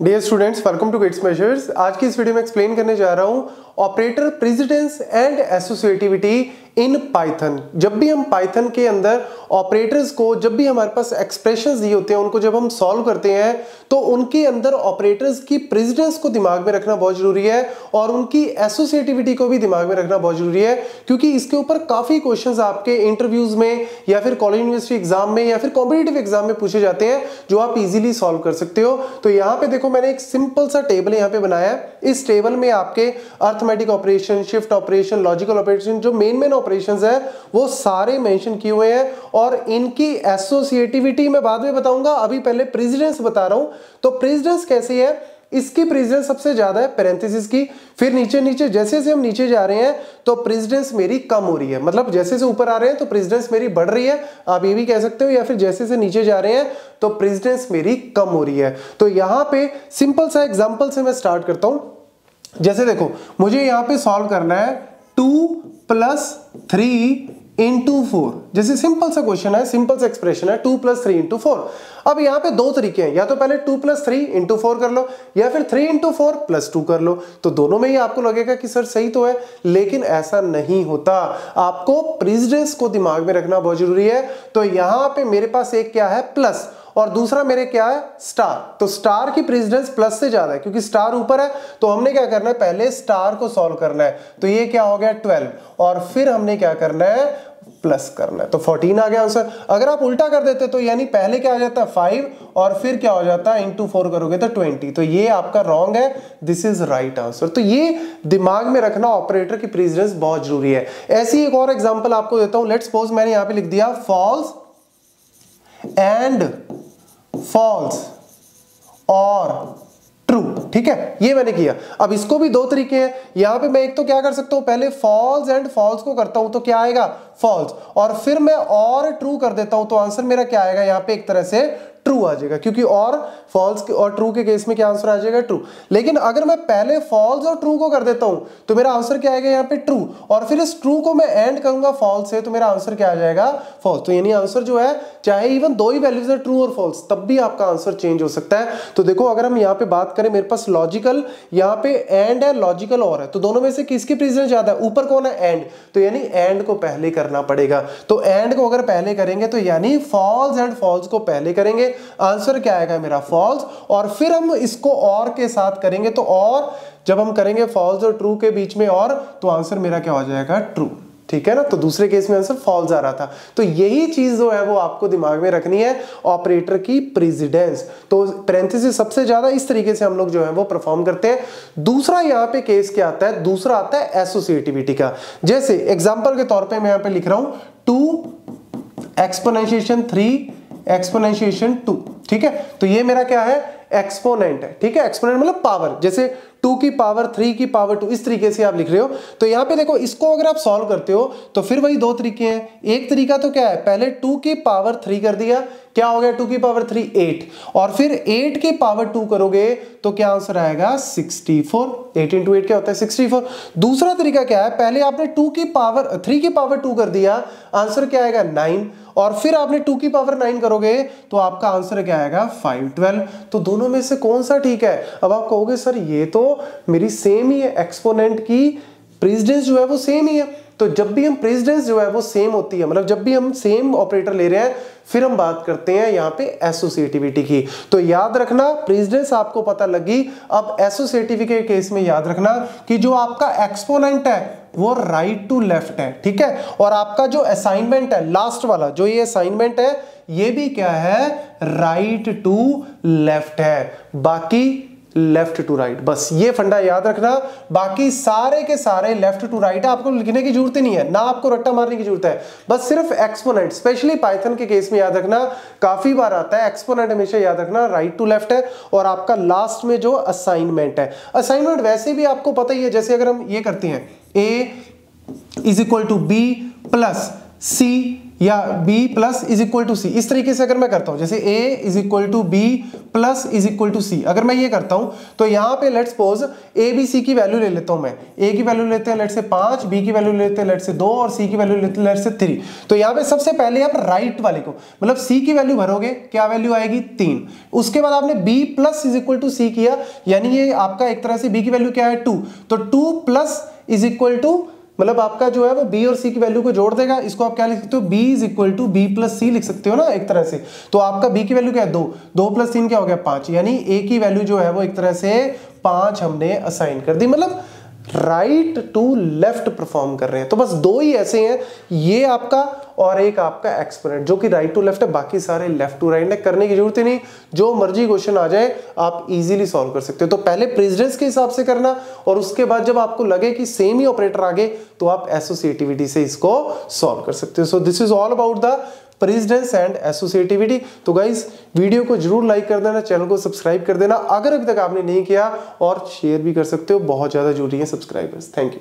Dear students welcome to Gate Smashers आज की इस वीडियो में एक्सप्लेन करने जा रहा हूँ operator precedence and associativity in Python, जब भी हम पाइथन के अंदर ऑपरेटर्स को, जब भी हमारे पास एक्सप्रेशन दिए होते हैं, उनको जब हम सॉल्व करते हैं तो उनके अंदर ऑपरेटर्स की प्रेसिडेंस को दिमाग में रखना बहुत ज़रूरी है और उनकी एसोसिएटिविटी को भी दिमाग में रखना बहुत ज़रूरी है, क्योंकि इसके ऊपर काफ़ी क्वेश्चन आपके इंटरव्यूज़ में या फिर कॉलेज यूनिवर्सिटी एग्ज़ाम में या फिर कॉम्पिटेटिव एग्ज़ाम में पूछे जाते हैं, जो आप इजिली सॉल्व कर सकते हो। तो यहाँ पे देखो, मैंने एक सिंपल सा टेबल यहाँ पे बनाया है। इस टेबल में आपके arithmetic operation shift operation logical operation जो मेन मेन ऑपरेशन है, वो सारे मेंशन किए हुए हैं और इनकी एसोसिएटिविटी मैं बाद में बताऊँगा। अभी पहले प्रेसिडेंस बता रहा हूँ। तो प्रेसिडेंस कैसी है? इसकी प्रेसिडेंस सबसे ज़्यादा है पेरेंथिस की। फिर नीचे नीचे जैसे जैसे हम नीचे जा रहे हैं तो प्रेसिडेंस मेरी कम हो रही है। मतलब जैसे से ऊपर आ रहे हैं तो प्रेसिडेंस मेरी बढ़ रही है। आप ये भी कह सकते हो, या फिर जैसे से नीचे जा रहे हैं तो प्रेसिडेंस मेरी कम हो रही है। तो यहाँ पे सिंपल सा एग्ज़ाम्पल से मैं स्टार्ट करता हूँ। जैसे देखो, मुझे यहाँ पे सॉल्व करना है। Two plus three into four. जैसे सिंपल सा क्वेश्चन है, सिंपल सा एक्सप्रेशन है, two plus three into four. अब यहाँ पे दो तरीके हैं, या तो पहले two plus three into four कर लो, या फिर three into four plus two कर लो। तो दोनों में ही आपको लगेगा कि सर सही तो है, लेकिन ऐसा नहीं होता। आपको प्रेसिडेंस को दिमाग में रखना बहुत ज़रूरी है। तो यहाँ पे मेरे पास एक क्या है, प्लस। और दूसरा मेरे क्या है? स्टार। तो स्टार की प्रेसिडेंस प्लस से ज़्यादा है, क्योंकि स्टार ऊपर है तो हमने क्या करना है? पहले स्टार को सॉल्व करना है। तो ये क्या हो गया? ट्वेल्व। और फिर हमने क्या करना है? प्लस करना है। तो 14 आ गया आंसर। अगर आप उल्टा कर देते तो यानी पहले क्या आ जाता? है फाइव। और फिर क्या हो जाता? है इंटू फोर करोगे तो 20 तो ये आपका रॉन्ग है। This is right answer. तो ये दिमाग में रखना ऑपरेटर की प्रेसिडेंस बहुत ज़रूरी है। ऐसी एक और एग्ज़ाम्पल आपको देता हूँ। लेट सपोज़ मैंने यहाँ पर लिख दिया, फॉल्स एंड फॉल्स और ट्रू ठीक है? ये मैंने किया। अब इसको भी दो तरीके हैं। यहाँ पे मैं एक तो क्या कर सकता हूँ? पहले फॉल्स एंड फॉल्स को करता हूँ तो क्या आएगा? फॉल्स और फिर मैं और ट्रू कर देता हूँ तो आंसर मेरा क्या आएगा? यहाँ पे एक तरह से ट्रू आ जाएगा। क्योंकि और फॉल्स और ट्रू के केस में क्या आंसर आ जाएगा? ट्रू लेकिन अगर मैं पहले फॉल्स और ट्रू को कर देता हूँ तो मेरा आंसर क्या आएगा यहाँ पे? ट्रू और फिर इस ट्रू को मैं एंड करूँगा फॉल्स से तो मेरा आंसर क्या आ जाएगा? फॉल्स तो यानी आंसर जो है, चाहे इवन दो ही वैल्यूज़ है ट्रू और फॉल्स तब भी आपका आंसर चेंज हो सकता है। तो देखो, अगर हम यहाँ पे बात करें, मेरे पास लॉजिकल यहाँ पे एंड है लॉजिकल और है। तो दोनों में से किसकी प्रेसिडेंस ज़्यादा है? ऊपर कौन है? एंड तो यानी एंड को पहले करना पड़ेगा। तो एंड को अगर पहले करेंगे तो यानी फॉल्स एंड फॉल्स को पहले करेंगे। आंसर क्या आएगा मेरा? फॉल्स। और फिर हम इसको और के साथ करेंगे तो और जब हम करेंगे फॉल्स और ट्रू के बीच में और तो आंसर मेरा क्या हो जाएगा? ट्रू। ठीक है ना? तो दूसरे केस में आंसर फॉल्स आ रहा था। तो यही चीज़ जो है वो आपको दिमाग में रखनी है, ऑपरेटर की प्रेसिडेंस। तो पेरेंथेसिस सबसे ज़्यादा इस तरीके से हम लोग जो है वो परफॉर्म करते हैं। दूसरा यहाँ पे केस क्या आता है? दूसरा आता है एसोसिएटिविटी का। जैसे एग्ज़ाम्पल के तौर पर मैं यहाँ पे लिख रहा हूँ two exponentiation three exponentiation two, ठीक है? तो ये मेरा क्या है? एक्सपोनेंट है, ठीक है? एक्सपोनेंट मतलब पावर, जैसे टू की पावर, थ्री की पावर टू, इस तरीके से आप लिख रहे हो। तो यहाँ पे देखो, इसको अगर आप सॉल्व करते हो तो फिर वही दो तरीके हैं। एक तरीका तो क्या है? पहले टू की पावर थ्री कर दिया, क्या हो गया? टू की पावर थ्री, एट। और फिर एट की पावर टू करोगे तो क्या आंसर आएगा? Sixty four. Eight into eight क्या होता है? Sixty four. दूसरा तरीका क्या है? पहले आपने टू की पावर, थ्री की पावर टू कर दिया, आंसर क्या आएगा? नाइन। और फिर आपने टू की पावर नाइन करोगे तो आपका आंसर क्या आएगा? फाइव ट्वेल्व तो दोनों में से कौन सा ठीक है? अब आप कहोगे, सर, ये तो मेरी सेम ही है एक्सपोनेंट की प्रेसिडेंस जो है वो सेम ही है। तो जब भी हम प्रेसिडेंस जो है, वो सेम होती है। मतलब जब भी हम सेम ऑपरेटर ले रहे हैं, फिर हम बात करते हैं यहाँ पे एसोसिएटिविटी की। तो याद रखना प्रेसिडेंस आपको पता लगी, अब एसोसिएटिविटी के केस में याद रखना कि जो आपका एक्सपोनेंट है, वो राइट टू लेफ़्ट है, ठीक है? और आपका जो असाइनमेंट है लास्ट वाला, जो ये असाइनमेंट है, ये भी क्या है? राइट टू लेफ़्ट है। बाकी लेफ़्ट टू राइट बस, ये फंडा याद रखना। बाकी सारे के सारे लेफ़्ट टू राइट आपको लिखने की ज़रूरत ही नहीं है। ना आपको रट्टा मारने की ज़रूरत है। बस सिर्फ़ एक्सपोनेंट स्पेशली पाइथन के केस में याद रखना। काफ़ी बार आता है एक्सपोनेंट हमेशा याद रखना। राइट टू लेफ़्ट है और आपका लास्ट में जो असाइनमेंट है। असाइनमेंट वैसे भी आपको पता ही है, जैसे अगर हम ये करते हैं। A is equal to b plus c या b plus is equal to c इस तरीके से अगर मैं करता हूँ, जैसे a is equal to b plus is equal to c अगर मैं ये करता हूँ तो यहाँ पे let's suppose a b c की वैल्यू ले लेता हूँ मैं। A की वैल्यू लेते हैं लेट से पाँच, b की वैल्यू लेते हैं लेट से दो, और c की वैल्यू लेते हैं लेट से थ्री तो यहाँ पे सबसे पहले आप राइट वाले को मतलब c की वैल्यू भरोगे, क्या वैल्यू आएगी? तीन. उसके बाद आपने b plus is equal to c किया, यानी ये आपका एक तरह से b की वैल्यू क्या है? टू तो two plus is equal to मतलब आपका जो है वो बी और सी की वैल्यू को जोड़ देगा, इसको आप क्या लिख सकते हो? B is equal to b plus c लिख सकते हो ना, एक तरह से। तो आपका बी की वैल्यू क्या है? दो। दो प्लस तीन क्या हो गया? पाँच। यानी ए की वैल्यू जो है वो एक तरह से पाँच हमने असाइन कर दी। मतलब राइट टू लेफ़्ट परफॉर्म कर रहे हैं। तो बस दो ही ऐसे हैं, ये आपका और एक आपका एक्सपोनेंट जो कि राइट टू लेफ़्ट है, बाकी सारे लेफ़्ट टू राइट है। करने की ज़रूरत ही नहीं, जो मर्ज़ी क्वेश्चन आ जाए, आप इजीली सॉल्व कर सकते हो। तो पहले प्रेसिडेंस के हिसाब से करना, और उसके बाद जब आपको लगे कि सेम ही ऑपरेटर आगे तो आप एसोसिएटिविटी से इसको सॉल्व कर सकते हो। So this is all about the precedence and associativity तो गाइज़ वीडियो को ज़रूर लाइक कर देना चैनल को सब्सक्राइब कर देना। अगर अभी तक आपने नहीं किया, और शेयर भी कर सकते हो। बहुत ज़्यादा ज़रूरी है सब्सक्राइबर्स थैंक यू